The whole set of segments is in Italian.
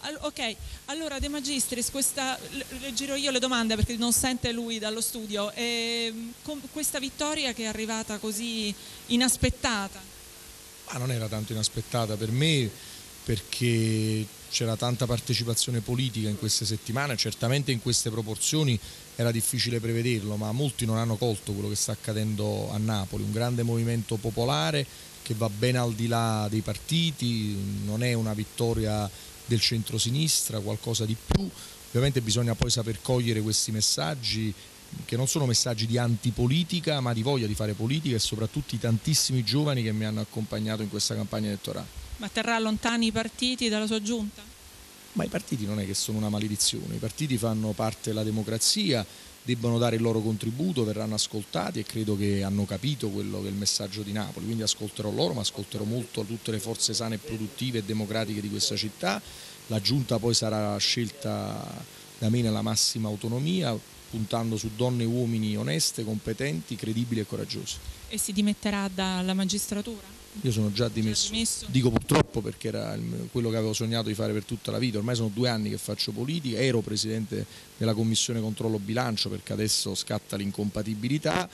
Ah, ok, allora De Magistris, questa, le giro io le domande perché non sente lui dallo studio, e, con questa vittoria che è arrivata così inaspettata? Ma non era tanto inaspettata per me perché c'era tanta partecipazione politica in queste settimane, certamente in queste proporzioni era difficile prevederlo, ma molti non hanno colto quello che sta accadendo a Napoli, un grande movimento popolare che va ben al di là dei partiti, non è una vittoria del centro-sinistra, qualcosa di più. Ovviamente bisogna poi saper cogliere questi messaggi che non sono messaggi di antipolitica ma di voglia di fare politica e soprattutto i tantissimi giovani che mi hanno accompagnato in questa campagna elettorale. Ma terrà lontani i partiti dalla sua giunta? Ma i partiti non è che sono una maledizione, i partiti fanno parte della democrazia, debbono dare il loro contributo, verranno ascoltati e credo che hanno capito quello che è il messaggio di Napoli, quindi ascolterò loro ma ascolterò molto tutte le forze sane e produttive e democratiche di questa città, la giunta poi sarà scelta da me nella massima autonomia, puntando su donne e uomini oneste, competenti, credibili e coraggiose. E si dimetterà dalla magistratura? Io sono già dimesso, dimesso. dico purtroppo perché era quello che avevo sognato di fare per tutta la vita, ormai sono due anni che faccio politica, ero presidente della commissione controllo bilancio perché adesso scatta l'incompatibilità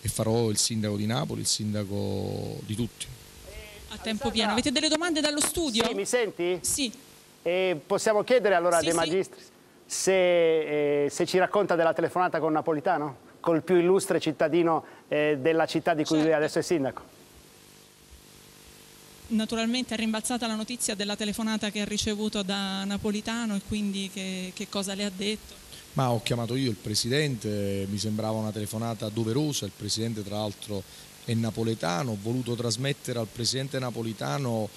e farò il sindaco di Napoli, il sindaco di tutti. A tempo pieno, avete delle domande dallo studio? Sì, mi senti? Sì. E possiamo chiedere allora sì, De Magistris sì. se, eh, se ci racconta della telefonata con Napolitano? Col più illustre cittadino eh, della città di cui certo. adesso è sindaco? Naturalmente è rimbalzata la notizia della telefonata che ha ricevuto da Napolitano e quindi che, che cosa le ha detto? Ma ho chiamato io il Presidente, mi sembrava una telefonata doverosa, il Presidente tra l'altro è napoletano, ho voluto trasmettere al Presidente napolitano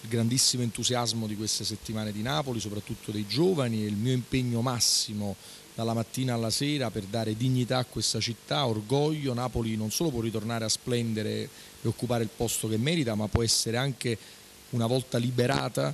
il grandissimo entusiasmo di queste settimane di Napoli, soprattutto dei giovani e il mio impegno massimo dalla mattina alla sera per dare dignità a questa città, orgoglio. Napoli non solo può ritornare a splendere e occupare il posto che merita, ma può essere anche una volta liberata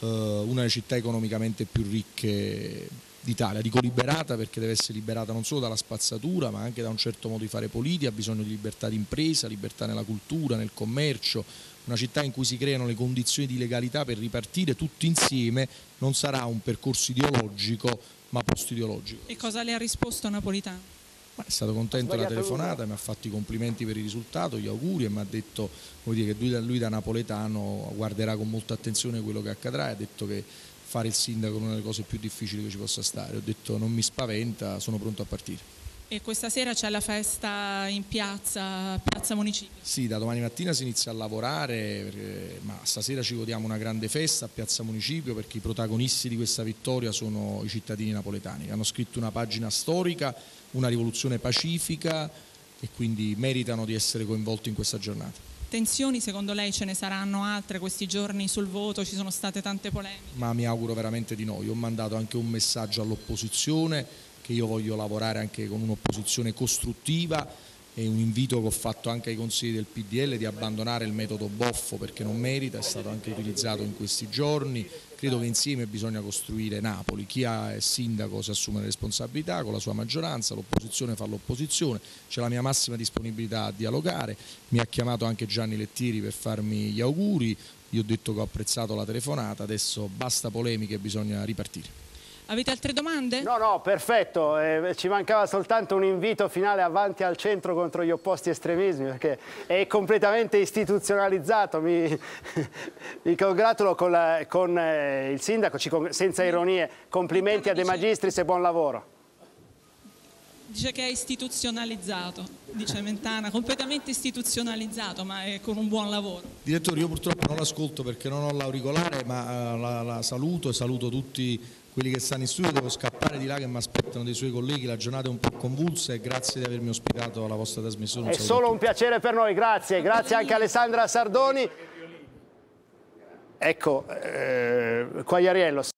eh, una delle città economicamente più ricche d'Italia. Dico liberata perché deve essere liberata non solo dalla spazzatura, ma anche da un certo modo di fare politica, ha bisogno di libertà di impresa, libertà nella cultura, nel commercio, una città in cui si creano le condizioni di legalità per ripartire tutti insieme, non sarà un percorso ideologico ma post-ideologico. E cosa le ha risposto Napolitano? Ma è stato contento della telefonata, mi ha fatto i complimenti per il risultato, gli auguri e mi ha detto dire, che lui, lui, da napoletano guarderà con molta attenzione quello che accadrà e ha detto che fare il sindaco è una delle cose più difficili che ci possa stare. Ho detto non mi spaventa, sono pronto a partire. E questa sera c'è la festa in piazza, piazza Municipio? Sì, da domani mattina si inizia a lavorare, perché, ma stasera ci godiamo una grande festa a piazza Municipio perché i protagonisti di questa vittoria sono i cittadini napoletani che hanno scritto una pagina storica, una rivoluzione pacifica e quindi meritano di essere coinvolti in questa giornata. Tensioni secondo lei ce ne saranno altre questi giorni sul voto? Ci sono state tante polemiche? Ma mi auguro veramente di no. Io ho mandato anche un messaggio all'opposizione che io voglio lavorare anche con un'opposizione costruttiva e un invito che ho fatto anche ai consigli del PDL di abbandonare il metodo boffo perché non merita, è stato anche utilizzato in questi giorni, credo che insieme bisogna costruire Napoli, chi è sindaco si assume le responsabilità con la sua maggioranza, l'opposizione fa l'opposizione, c'è la mia massima disponibilità a dialogare, mi ha chiamato anche Gianni Lettieri per farmi gli auguri, io ho detto che ho apprezzato la telefonata, adesso basta polemiche, bisogna ripartire. Avete altre domande? No, no, perfetto. Eh, ci mancava soltanto un invito finale avanti al centro contro gli opposti estremismi, perché è completamente istituzionalizzato. Mi, mi congratulo con, la, con eh, il sindaco, senza ironie. Complimenti a De Magistris e buon lavoro. Dice che è istituzionalizzato, dice Mentana, completamente istituzionalizzato, ma è con un buon lavoro. Direttore, io purtroppo non l'ascolto perché non ho l'auricolare, ma uh, la, la saluto e saluto tutti quelli che stanno in studio, devo scappare di là che mi aspettano dei suoi colleghi, la giornata è un po' convulsa e grazie di avermi ospitato alla vostra trasmissione. È solo un piacere per noi, grazie, grazie anche a Alessandra Sardoni. Ecco, eh, Quagliariello.